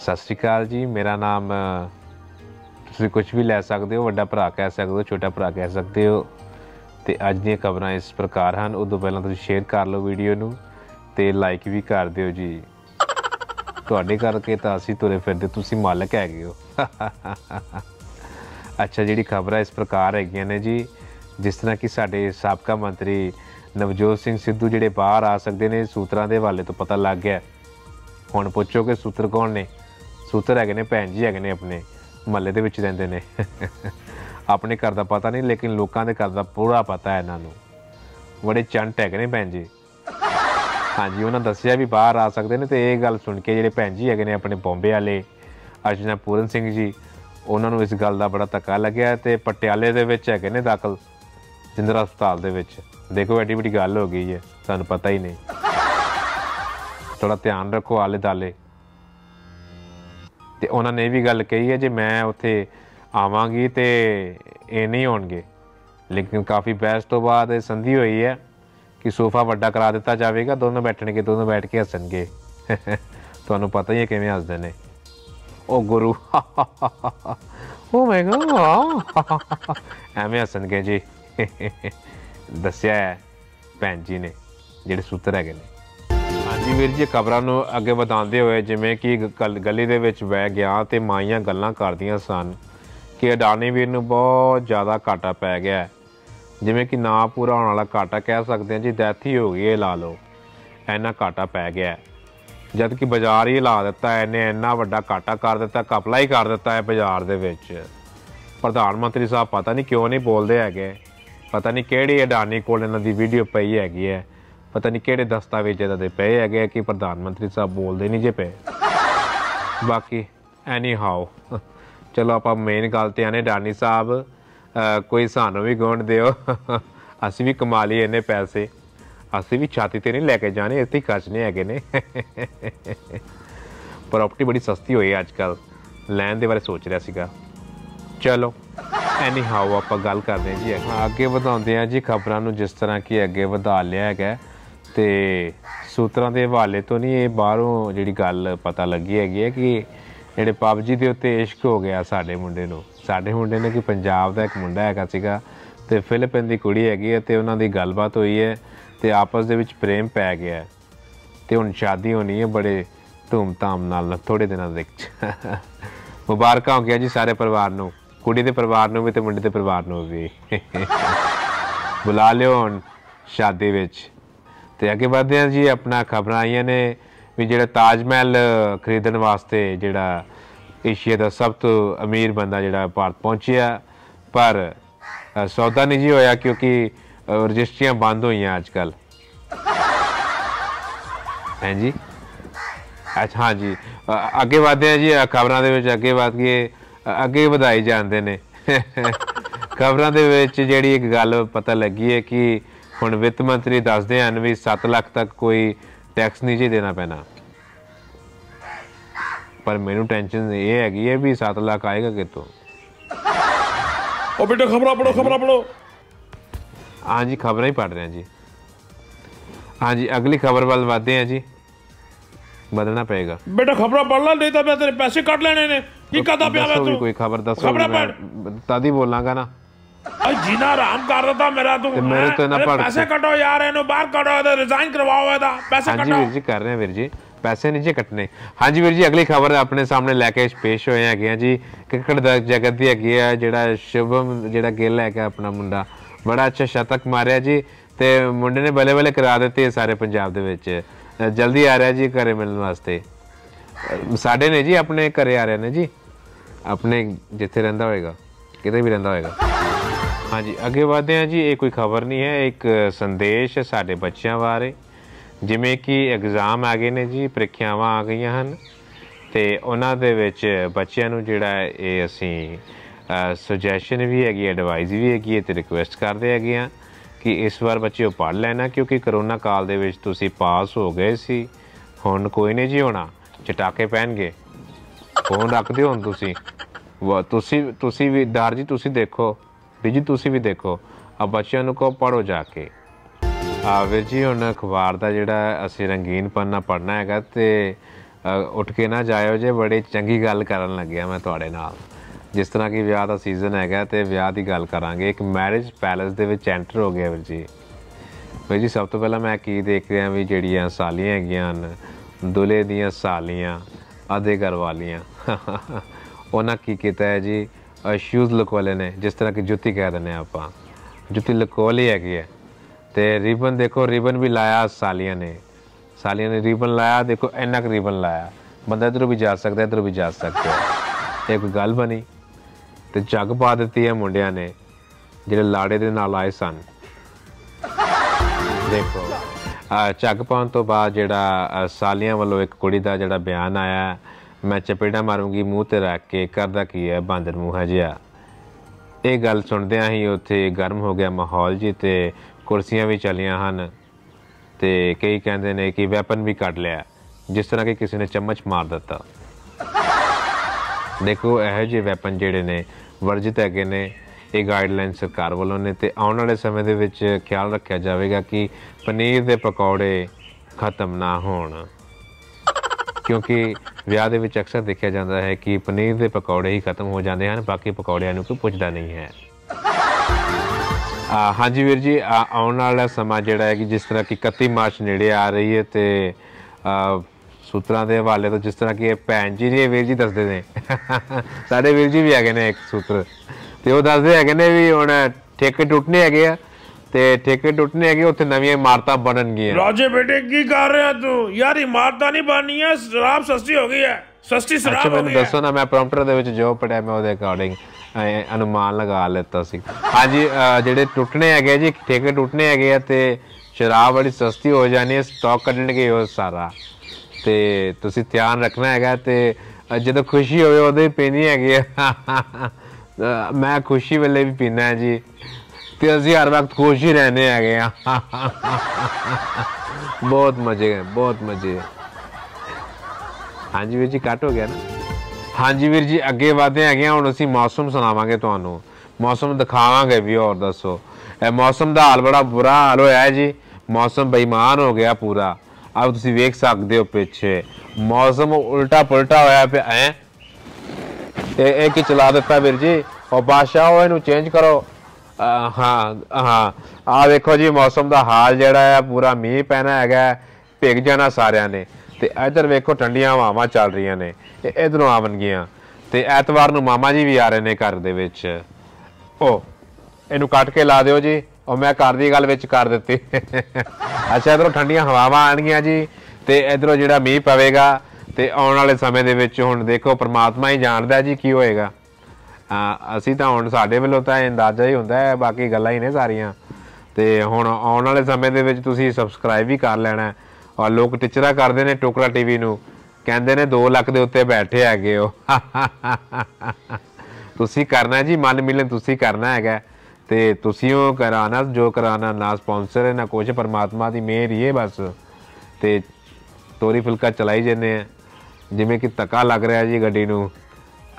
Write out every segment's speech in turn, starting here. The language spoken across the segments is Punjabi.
ਸਤਿ ਸ਼੍ਰੀ ਅਕਾਲ ਜੀ, ਮੇਰਾ ਨਾਮ ਤੁਸੀਂ ਕੁਝ ਵੀ ਲੈ ਸਕਦੇ ਹੋ, ਵੱਡਾ ਭਰਾ ਕਹਿ ਸਕਦੇ ਹੋ, ਛੋਟਾ ਭਰਾ ਕਹਿ ਸਕਦੇ ਹੋ। ਤੇ ਅੱਜ ਦੀਆਂ ਖਬਰਾਂ ਇਸ ਪ੍ਰਕਾਰ ਹਨ ਉਦੋਂ ਪਹਿਲਾਂ ਤੁਸੀਂ ਸ਼ੇਅਰ ਕਰ ਲਓ ਵੀਡੀਓ ਨੂੰ ਤੇ ਲਾਈਕ ਵੀ ਕਰ ਦਿਓ ਜੀ। ਤੁਹਾਡੇ ਕਰਕੇ ਤਾਂ ਅਸੀਂ ਤੁਰੇ ਫਿਰਦੇ, ਤੁਸੀਂ ਮਾਲਕ ਹੈਗੇ ਹੋ। ਅੱਛਾ, ਜਿਹੜੀ ਖਬਰਾਂ ਇਸ ਪ੍ਰਕਾਰ ਹੈਗੀਆਂ ਨੇ ਜੀ, ਜਿਸ ਤਰ੍ਹਾਂ ਕਿ ਸਾਡੇ ਸਾਬਕਾ ਮੰਤਰੀ ਨਵਜੋਤ ਸਿੰਘ ਸਿੱਧੂ ਜਿਹੜੇ ਬਾਹਰ ਆ ਸਕਦੇ ਨੇ, ਸੂਤਰਾਂ ਦੇ ਹਵਾਲੇ ਤੋਂ ਪਤਾ ਲੱਗ ਗਿਆ। ਹੁਣ ਪੁੱਛੋ ਕਿ ਸੂਤਰ ਕੌਣ ਨੇ? ਸੂਤਰ ਹੈਗੇ ਨੇ, ਭੈਣ ਜੀ ਹੈਗੇ ਨੇ ਆਪਣੇ, ਮਹੱਲੇ ਦੇ ਵਿੱਚ ਰਹਿੰਦੇ ਨੇ। ਆਪਣੇ ਘਰ ਦਾ ਪਤਾ ਨਹੀਂ, ਲੇਕਿਨ ਲੋਕਾਂ ਦੇ ਘਰ ਦਾ ਪੂਰਾ ਪਤਾ ਹੈ ਇਹਨਾਂ ਨੂੰ। ਬੜੇ ਚੰਟ ਹੈਗੇ ਨੇ ਭੈਣ ਜੀ। ਹਾਂਜੀ, ਉਹਨਾਂ ਦੱਸਿਆ ਵੀ ਬਾਹਰ ਆ ਸਕਦੇ ਨੇ ਤੇ ਇਹ ਗੱਲ ਸੁਣ ਕੇ ਜਿਹੜੇ ਭੈਣ ਜੀ ਹੈਗੇ ਨੇ ਆਪਣੇ ਬੰਬੇ ਵਾਲੇ, ਅਰਜਨਾ ਪੂਰਨ ਸਿੰਘ ਜੀ, ਉਹਨਾਂ ਨੂੰ ਇਸ ਗੱਲ ਦਾ ਬੜਾ ਧੱਕਾ ਲੱਗਿਆ ਤੇ ਪਟਿਆਲੇ ਦੇ ਵਿੱਚ ਹੈਗੇ ਨੇ ਦਾਖਲ, ਜਿੰਦਰਾ ਹਸਪਤਾਲ ਦੇ ਵਿੱਚ। ਦੇਖੋ, ਐਡੀ ਵੱਡੀ ਗੱਲ ਹੋ ਗਈ ਹੈ ਸਾਨੂੰ ਪਤਾ ਹੀ ਨਹੀਂ। ਥੋੜਾ ਧਿਆਨ ਰੱਖੋ ਆਲੇ ਦਾਲੇ ਤੇ ਉਹਨਾਂ ਨੇ ਇਹ ਵੀ ਗੱਲ ਕਹੀ ਹੈ, ਜੇ ਮੈਂ ਉੱਥੇ ਆਵਾਂਗੀ ਤੇ ਇਹ ਨਹੀਂ ਹੋਣਗੇ ਲੇਕਿਨ ਕਾਫੀ ਬਹਿਸ ਤੋਂ ਬਾਅਦ ਇਹ ਸੰਧੀ ਹੋਈ ਹੈ ਕਿ ਸੋਫਾ ਵੱਡਾ ਕਰਾ ਦਿੱਤਾ ਜਾਵੇਗਾ, ਦੋਨੋਂ ਬੈਠਣਗੇ, ਦੋਨੋਂ ਬੈਠ ਕੇ ਹੱਸਣਗੇ। ਤੁਹਾਨੂੰ ਪਤਾ ਹੀ ਹੈ ਕਿਵੇਂ ਹੱਸਦੇ ਨੇ। ਉਹ ਗੁਰੂ, ਓ ਮਾਈ ਗॉड ਐਵੇਂ ਹੱਸਣਗੇ ਜੀ। ਦੱਸਿਆ ਹੈ ਭੈਣ ਜੀ ਨੇ, ਜਿਹੜੇ ਸੂਤਰ ਹੈਗੇ ਨੇ। ਹਾਂਜੀ ਵੀਰ ਜੀ ਖਬਰਾਂ ਨੂੰ ਅੱਗੇ ਵਧਾਉਂਦੇ ਹੋਏ ਜਿਵੇਂ ਕਿ ਗਲ- ਗਲੀ ਦੇ ਵਿੱਚ ਬਹਿ ਗਿਆ ਤੇ ਮਾਈਆਂ ਗੱਲਾਂ ਕਰਦੀਆਂ ਸਨ ਕਿ ਅਡਾਨੀ ਵੀਰ ਨੂੰ ਬਹੁਤ ਜ਼ਿਆਦਾ ਘਾਟਾ ਪੈ ਗਿਆ ਜਿਵੇਂ ਕਿ ਨਾ ਪੂਰਾ ਹੋਣ ਵਾਲਾ ਘਾਟਾ ਕਹਿ ਸਕਦੇ ਹਾਂ ਜੀ ਡੈਥ ਹੀ ਹੋ ਗਈ ਇਹ ਲਾ ਲਓ। ਇੰਨਾ ਘਾਟਾ ਪੈ ਗਿਆ ਹੈ। ਜਦ ਕਿ ਬਾਜ਼ਾਰ ਹੀ ਲਾ ਦਿੱਤਾ ਇਹਨੇ ਇੰਨਾ ਵੱਡਾ ਘਾਟਾ ਕਰ ਦਿੱਤਾ ਕਪਲਾ ਹੀ ਕਰ ਦਿੱਤਾ ਹੈ ਬਾਜ਼ਾਰ ਦੇ ਵਿੱਚ। ਪ੍ਰਧਾਨ ਮੰਤਰੀ ਸਾਹਿਬ ਪਤਾ ਨਹੀਂ ਕਿਉਂ ਨਹੀਂ ਬੋਲਦੇ ਹੈਗੇ। ਪਤਾ ਨਹੀਂ ਕਿਹੜੀ ਅਡਾਨੀ ਕੋਲ ਇਹਨਾਂ ਦੀ ਵੀਡੀਓ ਪਈ ਹੈਗੀ ਹੈ। ਪਤਾ ਨਹੀਂ ਕਿਹੜੇ ਦਸਤਾਵੇਜ਼ ਇਹਨਾਂ ਦੇ ਪਏ ਹੈਗੇ ਆ ਕਿ ਪ੍ਰਧਾਨ ਮੰਤਰੀ ਸਾਹਿਬ ਬੋਲਦੇ ਨਹੀਂ ਜੇ ਪਏ। ਬਾਕੀ ਐਨੀ ਹਾਓ ਚਲੋ ਆਪਾਂ ਮੇਨ ਗੱਲ ਤੇ ਆਨੇ ਡਾਨੀ ਸਾਹਿਬ ਕੋਈ ਸਾਨੂੰ ਵੀ ਗੁੰਡ ਦਿਓ। ਅਸੀਂ ਵੀ ਕਮਾ ਲਈ ਇਹਨੇ ਪੈਸੇ। ਅਸੀਂ ਵੀ ਛਾਤੀ ਤੇ ਨਹੀਂ ਲੈ ਕੇ ਜਾਣੇ ਇੱਥੇ ਹੀ ਖਰਚਨੇ ਹੈਗੇ ਨੇ। ਪ੍ਰਾਪਰਟੀ ਬੜੀ ਸਸਤੀ ਹੋਈ ਹੈ ਅੱਜ ਕੱਲ ਲੈਣ ਦੇ ਬਾਰੇ ਸੋਚ ਰਿਹਾ ਸੀਗਾ। ਚਲੋ ਐਨੀ ਹਾਓ ਆਪਾਂ ਗੱਲ ਕਰਦੇ ਹਾਂ ਜੀ। ਹਾਂ, ਅੱਗੇ ਵਧਾਉਂਦੇ ਹਾਂ ਜੀ ਖਬਰਾਂ ਨੂੰ ਜਿਸ ਤਰ੍ਹਾਂ ਕਿ ਅੱਗੇ ਵਧਾ ਲਿਆ ਹੈਗਾ। ਤੇ ਸੂਤਰਾਂ ਦੇ ਹਵਾਲੇ ਤੋਂ ਨਹੀਂ ਇਹ ਬਾਹਰੋਂ ਜਿਹੜੀ ਗੱਲ ਪਤਾ ਲੱਗੀ ਹੈਗੀ ਹੈ ਕਿ ਜਿਹੜੇ ਪਬਜੀ ਦੇ ਉੱਤੇ ਇਸ਼ਕ ਹੋ ਗਿਆ ਸਾਡੇ ਮੁੰਡੇ ਨੂੰ। ਸਾਡੇ ਮੁੰਡੇ ਨੇ ਕਿ ਪੰਜਾਬ ਦਾ ਇੱਕ ਮੁੰਡਾ ਹੈਗਾ ਸੀਗਾ ਤੇ ਫਿਲੀਪੀਨ ਦੀ ਕੁੜੀ ਹੈਗੀ ਹੈ ਤੇ ਉਹਨਾਂ ਦੀ ਗੱਲਬਾਤ ਹੋਈ ਹੈ ਤੇ ਆਪਸ ਦੇ ਵਿੱਚ ਪ੍ਰੇਮ ਪੈ ਗਿਆ ਹੈ। ਤੇ ਹੁਣ ਸ਼ਾਦੀ ਹੋਣੀ ਹੈ ਬੜੇ ਧੂਮ-ਧਾਮ ਨਾਲ ਥੋੜੇ ਦਿਨਾਂ ਦੇ ਵਿੱਚ। ਮੁਬਾਰਕਾਂ ਹੋ ਗਿਆ ਜੀ ਸਾਰੇ ਪਰਿਵਾਰ ਨੂੰ। ਕੁੜੀ ਦੇ ਪਰਿਵਾਰ ਨੂੰ ਵੀ ਤੇ ਮੁੰਡੇ ਦੇ ਪਰਿਵਾਰ ਨੂੰ ਵੀ। ਬੁਲਾ ਲਿਓ ਹੁਣ ਸ਼ਾਦੀ ਵਿੱਚ। ਤੇ ਅੱਗੇ ਵਧਦੇ ਹਾਂ ਜੀ, ਆਪਣਾ ਖਬਰਾਂ ਆਈਆਂ ਨੇ ਵੀ ਜਿਹੜਾ ਤਾਜ ਮਹਿਲ ਖਰੀਦਣ ਵਾਸਤੇ ਜਿਹੜਾ ਏਸ਼ੀਆ ਦਾ ਸਭ ਤੋਂ ਅਮੀਰ ਬੰਦਾ ਜਿਹੜਾ ਭਾਰਤ ਪਹੁੰਚਿਆ। ਪਰ ਸੌਦਾ ਨਹੀਂ ਜੀ ਹੋਇਆ ਕਿਉਂਕਿ ਰਜਿਸਟਰੀਆਂ ਬੰਦ ਹੋਈਆਂ ਅੱਜ ਕੱਲ ਹਾਂਜੀ ਅੱਛਾ, ਹਾਂ ਜੀ। ਅੱਗੇ ਵਧਦੇ ਹਾਂ ਜੀ ਖਬਰਾਂ ਦੇ ਵਿੱਚ ਅੱਗੇ ਵਧ ਕੇ ਅੱਗੇ ਵਧਾਈ ਜਾਂਦੇ ਨੇ। ਖਬਰਾਂ ਦੇ ਵਿੱਚ ਜਿਹੜੀ ਇੱਕ ਗੱਲ ਪਤਾ ਲੱਗੀ ਹੈ ਕਿ ਹੁਣ ਵਿੱਤ ਮੰਤਰੀ ਦੱਸਦੇ ਹਨ ਵੀ 7 ਲੱਖ ਤੱਕ ਕੋਈ ਟੈਕਸ ਨਹੀਂ ਜੀ ਦੇਣਾ ਪੈਣਾ। ਪਰ ਮੈਨੂੰ ਟੈਨਸ਼ਨ ਇਹ ਹੈਗੀ ਹੈ ਵੀ 7 ਲੱਖ ਆਏਗਾ ਕਿੱਥੋਂ? ਉਹ ਬੇਟਾ ਖਬਰਾਂ ਪੜੋ ਖਬਰਾਂ ਪੜੋ ਹਾਂਜੀ ਖਬਰਾਂ ਹੀ ਪੜ ਰਹੇ ਹਾਂ ਜੀ। ਹਾਂਜੀ ਅਗਲੀ ਖਬਰ ਵੱਲ ਵਧਦੇ ਹਾਂ ਜੀ। ਬਦਲਣਾ ਪਏਗਾ। ਬੇਟਾ ਖਬਰਾਂ ਪੜ ਲੈ ਨਹੀਂ ਤਾਂ ਮੈਂ ਤੇਰੇ ਪੈਸੇ ਕੱਟ ਲੈਣੇ ਨੇ। ਕੀ ਕਰਦਾ ਪਿਆ ਦੱਸੋ ਵੀ ਮੈਂ ਕੋਈ ਤੂੰ ਖਬਰ ਦੱਸੋ ਖਬਰਾਂ ਮੈਂ ਤਦ ਹੀ ਬੋਲਾਂਗਾ ਨਾ। ਆ ਜੀਣਾ ਆਰਾਮ ਕਰ ਦਿੱਤਾ ਮੇਰਾ ਤੂੰ ਤੇ ਮੇਰੇ ਤੋਂ ਨਾ ਹੈਂ? ਪੜ੍ਹ ਪੈਸੇ। ਕੱਟੋ ਯਾਰ ਇਹਨੂੰ ਬਾਹਰ ਕੱਢੋ ਇਹਦਾ ਰਿਜ਼ਾਈਨ ਕਰਵਾਓ ਇਹਦਾ। ਪੈਸੇ ਹਾਂਜੀ ਕੱਟੋ ਵੀਰ ਜੀ ਕਰ ਰਹੇ ਵੀਰ ਜੀ। ਪੈਸੇ ਨਹੀਂ ਜੀ ਕੱਟਨੇ ਹਾਂਜੀ ਵੀਰ ਜੀ ਅਗਲੀ ਖਬਰ ਆਪਣੇ ਸਾਹਮਣੇ ਲੈ ਕੇ ਪੇਸ਼ ਹੋਏ ਹੈਗੇ ਆ ਜੀ। ਕ੍ਰਿਕਟ ਦਾ ਜਗਤ ਦੀ ਹੈਗੀ ਆ ਜਿਹੜਾ ਸ਼ੁਭਮ ਜਿਹੜਾ ਗਿੱਲ ਹੈਗਾ ਆਪਣਾ ਮੁੰਡਾ। ਬੜਾ ਅੱਛਾ ਸ਼ਤਕ ਮਾਰਿਆ ਜੀ ਤੇ ਮੁੰਡੇ ਨੇ ਬੱਲੇ ਬੱਲੇ ਕਰਾ ਦਿੱਤੀ ਸਾਰੇ ਪੰਜਾਬ ਦੇ ਵਿੱਚ। ਜਲਦੀ ਆ ਰਿਹਾ ਜੀ ਘਰੇ ਮਿਲਣ ਵਾਸਤੇ। ਸਾਡੇ ਨੇ ਜੀ ਆਪਣੇ ਘਰੇ ਆ ਰਹੇ ਨੇ ਜੀ। ਆਪਣੇ ਜਿੱਥੇ ਰਹਿੰਦਾ ਹੋਏਗਾ ਕਿਤੇ ਵੀ ਰਹਿੰਦਾ ਹੋਏਗਾ। ਹਾਂਜੀ, ਅੱਗੇ ਵਧਦੇ ਹਾਂ ਜੀ, ਇਹ ਕੋਈ ਖਬਰ ਨਹੀਂ ਹੈ, ਇੱਕ ਸੰਦੇਸ਼ ਹੈ ਸਾਡੇ ਬੱਚਿਆਂ ਬਾਰੇ। ਜਿਵੇਂ ਕਿ ਐਗਜ਼ਾਮ ਆ ਗਏ ਨੇ ਜੀ, ਪ੍ਰੀਖਿਆਵਾਂ ਆ ਗਈਆਂ ਹਨ, ਤੇ ਉਹਨਾਂ ਦੇ ਵਿੱਚ ਬੱਚਿਆਂ ਨੂੰ ਜਿਹੜਾ ਇਹ ਅਸੀਂ ਸੁਜੈਸ਼ਨ ਵੀ ਹੈਗੀ ਐਡਵਾਈਸ ਵੀ ਹੈਗੀ ਹੈ ਤੇ ਰਿਕੁਐਸਟ ਕਰਦੇ ਹੈਗੇ ਆ ਕਿ ਇਸ ਵਾਰ ਬੱਚਿਓ ਪੜ੍ਹ ਲੈਣਾ ਕਿਉਂਕਿ ਕਰੋਨਾ ਕਾਲ ਦੇ ਵਿੱਚ ਤੁਸੀਂ ਪਾਸ ਹੋ ਗਏ ਸੀ। ਹੁਣ ਕੋਈ ਨਹੀਂ ਜੀ ਹੋਣਾ, ਚਟਾਕੇ ਪਹਿਨਗੇ। ਫੋਨ ਰੱਖਦੇ ਹੋ ਤੁਸੀਂ। ਵਾ, ਤੁਸੀਂ ਤੁਸੀਂ ਵੀ, ਦਾਰ ਜੀ, ਤੁਸੀਂ ਦੇਖੋ। ਵੀਰ ਜੀ ਤੁਸੀਂ ਵੀ ਦੇਖੋ ਆ ਬੱਚਿਆਂ ਨੂੰ ਕਹੋ ਪੜੋ ਜਾ ਕੇ। ਆ ਵੀਰ ਜੀ, ਹੁਣ ਅਖਬਾਰ ਦਾ ਜਿਹੜਾ ਅਸੀਂ ਰੰਗੀਨ ਪੰਨਾ ਪੜਨਾ ਹੈਗਾ ਤੇ ਉੱਠ ਕੇ ਨਾ ਜਾਇਓ ਜੇ, ਬੜੀ ਚੰਗੀ ਗੱਲ ਕਰਨ ਲੱਗਿਆ ਮੈਂ ਤੁਹਾਡੇ ਨਾਲ। ਜਿਸ ਤਰ੍ਹਾਂ ਕਿ ਵਿਆਹ ਦਾ ਸੀਜ਼ਨ ਹੈਗਾ ਤੇ ਵਿਆਹ ਦੀ ਗੱਲ ਕਰਾਂਗੇ, ਇੱਕ ਮੈਰਿਜ ਪੈਲੇਸ ਦੇ ਵਿੱਚ ਐਂਟਰ ਹੋ ਗਿਆ ਵੀਰ ਜੀ। ਵੀਰ ਜੀ, ਸਭ ਤੋਂ ਪਹਿਲਾਂ ਮੈਂ ਕੀ ਦੇਖ ਰਿਹਾ ਵੀ ਜਿਹੜੀਆਂ ਸਾਲੀਆਂ ਹੈਗੀਆਂ ਹਨ, ਦੁਲੇ ਦੀਆਂ ਸਾਲੀਆਂ ਆਦੇ ਘਰ ਵਾਲੀਆਂ। ਉਹਨਾਂ ਕੀ ਕੀਤਾ ਹੈ ਜੀ? ਸ਼ੂਜ਼ ਲੁਕਵਾਲੇ ਨੇ, ਜਿਸ ਤਰ੍ਹਾਂ ਕਿ ਜੁੱਤੀ ਕਹਿ ਦਿੰਦੇ ਹਾਂ ਆਪਾਂ। ਜੁੱਤੀ ਲੁਕਵਾਲੀ ਹੈਗੀ ਹੈ। ਤੇ ਰਿਬਨ ਦੇਖੋ ਰਿਬਨ ਵੀ ਲਾਇਆ, ਸਾਲੀਆਂ ਨੇ। ਸਾਲੀਆਂ ਨੇ ਰਿਬਨ ਲਾਇਆ, ਦੇਖੋ ਇੰਨਾ ਕੁ ਰਿਬਨ ਲਾਇਆ। ਬੰਦਾ ਇੱਧਰੋਂ ਵੀ ਜਾ ਸਕਦਾ, ਇੱਧਰੋਂ ਵੀ ਜਾ ਸਕਦਾ ਹੈ। ਇਹ ਕੋਈ ਗੱਲ ਬਣੀ, ਤੇ ਜੱਗ ਪਾ ਦਿੱਤੀ ਹੈ ਮੁੰਡਿਆਂ ਨੇ, ਜਿਹੜੇ ਲਾੜੇ ਦੇ ਨਾਲ ਆਏ ਸਨ। ਦੇਖੋ, ਅਹ ਝੱਗ ਪਾਉਣ ਤੋਂ ਬਾਅਦ ਜਿਹੜਾ ਸਾਲੀਆਂ ਵੱਲੋਂ ਇੱਕ ਕੁੜੀ ਦਾ ਜਿਹੜਾ ਬਿਆਨ ਆਇਆ ਮੈਂ ਚਪੇੜਾ ਮਾਰੂੰਗੀ, ਮੂੰਹ ਤੇ ਰੱਖ ਕੇ, ਕਰਦਾ ਕੀ ਹੈ, ਬਾਂਦਰ ਮੂੰਹ ਜਿਹਾ। ਇਹ ਗੱਲ ਸੁਣਦਿਆਂ ਹੀ ਉੱਥੇ ਗਰਮ ਹੋ ਗਿਆ ਮਾਹੌਲ ਜੀ ਤੇ ਕੁਰਸੀਆਂ ਵੀ ਚੱਲੀਆਂ ਹਨ ਤੇ ਕਈ ਕਹਿੰਦੇ ਨੇ ਕਿ ਵੈਪਨ ਵੀ ਕੱਢ ਲਿਆ, ਜਿਸ ਤਰ੍ਹਾਂ ਕਿ ਕਿਸੇ ਨੇ ਚਮਚ ਮਾਰ ਦਿੱਤਾ। ਦੇਖੋ, ਇਹੋ ਜਿਹੇ ਵੈਪਨ ਜਿਹੜੇ ਨੇ, ਵਰਜਿਤ ਹੈਗੇ ਨੇ, ਇਹ ਗਾਈਡਲਾਈਨ ਸਰਕਾਰ ਵੱਲੋਂ ਨੇ ਤੇ ਆਉਣ ਵਾਲੇ ਸਮੇਂ ਦੇ ਵਿੱਚ ਖਿਆਲ ਰੱਖਿਆ ਜਾਵੇਗਾ ਕਿ ਪਨੀਰ ਦੇ ਪਕੌੜੇ ਖਤਮ ਨਾ ਹੋਣ। ਕਿਉਂਕਿ ਵਿਆਹ ਦੇ ਵਿੱਚ ਅਕਸਰ ਦੇਖਿਆ ਜਾਂਦਾ ਹੈ ਕਿ ਪਨੀਰ ਦੇ ਪਕੌੜੇ ਹੀ ਖਤਮ ਹੋ ਜਾਂਦੇ ਹਨ, ਬਾਕੀ ਪਕੌੜਿਆਂ ਨੂੰ ਕੋਈ ਪੁੱਛਦਾ ਨਹੀਂ ਹੈ। ਹਾਂਜੀ ਵੀਰ ਜੀ ਆਉਣ ਵਾਲਾ ਸਮਾਂ ਜਿਹੜਾ ਹੈ ਕਿ ਜਿਸ ਤਰ੍ਹਾਂ ਕਿ 31 ਮਾਰਚ ਨੇੜੇ ਆ ਰਹੀ ਹੈ ਤੇ ਸੂਤਰਾਂ ਦੇ ਹਵਾਲੇ ਤੋਂ ਜਿਸ ਤਰ੍ਹਾਂ ਕਿ ਇਹ ਭੈਣ ਜੀ ਨੇ ਵੀਰ ਜੀ ਦੱਸਦੇ ਨੇ। ਸਾਡੇ ਵੀਰ ਜੀ ਵੀ ਹੈਗੇ ਨੇ ਇੱਕ ਸੂਤਰ। ਤੇ ਉਹ ਦੱਸਦੇ ਹੈਗੇ ਨੇ ਵੀ ਹੁਣ ਠੇਕੇ ਟੁੱਟਨੇ ਹੈਗੇ ਆ। ਤੇ ਠੇਕੇ ਟੁੱਟਨੇ ਹੈਗੇ ਉੱਥੇ ਨਵੀਆਂ ਇਮਾਰਤਾਂ ਬਣਨਗੀਆਂ। ਰਾਜੇ ਬੇਟੇ ਕੀ ਕਰ ਰਿਹਾ ਤੂੰ? ਯਾਰ ਇਮਾਰਤਾਂ ਨਹੀਂ ਬਣਨੀਆਂ ਸ਼ਰਾਬ ਸਸਤੀ ਹੋ ਗਈ ਹੈ। ਸਸਤੀ ਸ਼ਰਾਬ ਹੋ ਗਈ ਹੈ। ਦੱਸੋ ਨਾ ਮੈਂ ਪ੍ਰੋਮਪਟਰ ਦੇ ਵਿੱਚ ਜੋ ਪੜਿਆ ਮੈਂ ਉਹਦੇ ਅਕੋਰਡਿੰਗ ਅਨੁਮਾਨ ਲਗਾ ਲਿੱਤਾ ਸੀ। ਹਾਂਜੀ ਜਿਹੜੇ ਟੁੱਟਣੇ ਹੈਗੇ ਜੀ ਠੇਕੇ ਟੁੱਟਣੇ ਹੈਗੇ ਆ ਤੇ ਸ਼ਰਾਬ ਬੜੀ ਸਸਤੀ ਹੋ ਜਾਣੀ ਹੈ ਸਟਾਕ ਕੱਢਣਗੇ ਉਹ ਸਾਰਾ। ਤੇ ਤੁਸੀਂ ਧਿਆਨ ਰੱਖਣਾ ਹੈਗਾ ਤੇ ਜਦੋਂ ਖੁਸ਼ੀ ਹੋਵੇ ਹੀ ਪੀਣੀ ਹੈਗੀ ਆ। ਮੈਂ ਖੁਸ਼ੀ ਵੇਲੇ ਵੀ ਪੀਣਾ ਹੈ ਜੀ। ਤੇ ਅਸੀਂ ਹਰ ਵਕਤ ਖੁਸ਼ ਹੀ ਰਹਿੰਦੇ ਹੈਗੇ ਆ। ਬਹੁਤ ਮਜ਼ੇ ਹੈ ਬਹੁਤ ਮਜ਼ੇ ਹਾਂਜੀ ਵੀਰ ਜੀ, ਕੱਟ ਹੋ ਗਿਆ ਨਾ? ਹਾਂਜੀ ਵੀਰ ਜੀ, ਅੱਗੇ ਵਧਦੇ ਹੈਗੇ ਹੁਣ ਅਸੀਂ ਮੌਸਮ ਸੁਣਾਵਾਂਗੇ ਤੁਹਾਨੂੰ। ਮੌਸਮ ਦਿਖਾਵਾਂਗੇ ਵੀ ਹੋਰ ਦੱਸੋ। ਇਹ ਮੌਸਮ ਦਾ ਹਾਲ ਬੜਾ ਬੁਰਾ ਹਾਲ ਹੋਇਆ ਹੈ ਜੀ। ਮੌਸਮ ਬੇਈਮਾਨ ਹੋ ਗਿਆ ਪੂਰਾ। ਆਪ ਤੁਸੀਂ ਵੇਖ ਸਕਦੇ ਹੋ ਪਿੱਛੇ। ਮੌਸਮ ਉਲਟਾ ਪੁਲਟਾ ਹੋਇਆ ਪਿਆ, ਹੈ? ਇਹ ਇਹ ਕੀ ਚਲਾ ਦਿੱਤਾ ਵੀਰ ਜੀ? ਉਹ ਬਾਦਸ਼ਾਹ ਇਹਨੂੰ ਚੇਂਜ ਕਰੋ। ਹਾਂ ਹਾਂ। ਆ ਵੇਖੋ ਜੀ, ਮੌਸਮ ਦਾ ਹਾਲ ਜਿਹੜਾ ਆ ਪੂਰਾ ਮੀਂਹ ਪੈਣਾ ਹੈਗਾ ਭਿੱਗ ਜਾਣਾ ਸਾਰਿਆਂ ਨੇ। ਤੇ ਇੱਧਰ ਵੇਖੋ, ਠੰਡੀਆਂ ਹਵਾਵਾਂ ਚੱਲ ਰਹੀਆਂ ਨੇ। ਇਹ ਇਧਰੋਂ ਆਵਣਗੀਆਂ। ਤੇ ਐਤਵਾਰ ਨੂੰ ਮਾਮਾ ਜੀ ਵੀ ਆ ਰਹੇ ਨੇ ਘਰ ਦੇ ਵਿੱਚ। ਉਹ ਇਹਨੂੰ ਕੱਟ ਕੇ ਲਾ ਦਿਓ ਜੀ। ਉਹ ਮੈਂ ਘਰ ਦੀ ਗੱਲ ਵਿੱਚ ਕਰ ਦਿੱਤੀ। ਅੱਛਾ, ਇਧਰੋਂ ਠੰਡੀਆਂ ਹਵਾਵਾਂ ਆਣਗੀਆਂ ਜੀ। ਤੇ ਇਧਰੋਂ ਜਿਹੜਾ ਮੀਂਹ ਪਵੇਗਾ, ਤੇ ਆਉਣ ਵਾਲੇ ਸਮੇਂ ਦੇ ਵਿੱਚ ਹੁਣ ਦੇਖੋ, ਪ੍ਰਮਾਤਮਾ ਹੀ ਜਾਣਦਾ ਜੀ ਕੀ ਹੋਏਗਾ। ਅਸੀਂ ਤਾਂ ਹੁਣ ਸਾਡੇ ਵੱਲੋਂ ਤਾਂ ਇਹ ਅੰਦਾਜ਼ਾ ਹੀ ਹੁੰਦਾ ਹੈ, ਬਾਕੀ ਗੱਲਾਂ ਹੀ ਨੇ ਸਾਰੀਆਂ। ਤੇ ਹੁਣ ਆਉਣ ਵਾਲੇ ਸਮੇਂ ਦੇ ਵਿੱਚ ਤੁਸੀਂ ਸਬਸਕ੍ਰਾਈਬ ਵੀ ਕਰ ਲੈਣਾ ਔਰ ਲੋਕ ਟਿਚਰਾ ਕਰਦੇ ਨੇ ਟੋਕਰਾ ਟੀਵੀ ਨੂੰ। ਕਹਿੰਦੇ ਨੇ 2 ਲੱਖ ਦੇ ਉੱਤੇ ਬੈਠੇ ਹੈਗੇ ਹੋ ਤੁਸੀਂ ਕਰਨਾ ਜੀ, ਮਨ ਮਿਲਨ ਤੁਸੀਂ ਕਰਨਾ ਹੈਗਾ ਤੇ ਤੁਸੀਂ ਉਹ ਕਰਾਣਾ ਜੋ ਕਰਾਣਾ ਨਾ ਸਪਾਂਸਰ ਹੈ, ਨਾ ਕੁਛ, ਪਰਮਾਤਮਾ ਦੀ ਮਿਹਰ ਹੀ ਹੈ ਬਸ। ਤੇ ਤੋਰੀ ਫੁਲਕਾ ਚਲਾਈ ਜੰਨੇ ਜਿਵੇਂ ਕਿ ਤੱਕਾ ਲੱਗ ਰਿਹਾ ਜੀ ਗੱਡੀ ਨੂੰ।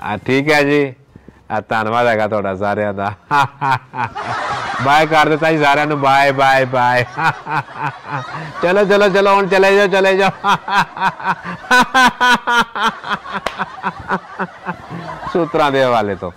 ਆ, ਠੀਕ ਹੈ ਜੀ। ਆ ਧੰਨਵਾਦ ਹੈਗਾ ਤੁਹਾਡਾ ਸਾਰਿਆਂ ਦਾ। ਬਾਏ ਕਰ ਦਿੱਤਾ ਜੀ ਸਾਰਿਆਂ ਨੂੰ। Bye bye bye. ਚਲੋ ਚਲੋ ਚਲੋ, ਹੁਣ ਚਲੇ ਜਾਓ ਚਲੇ ਜਾਓ। ਸੂਤਰਾਂ ਦੇ ਹਵਾਲੇ ਤੋਂ।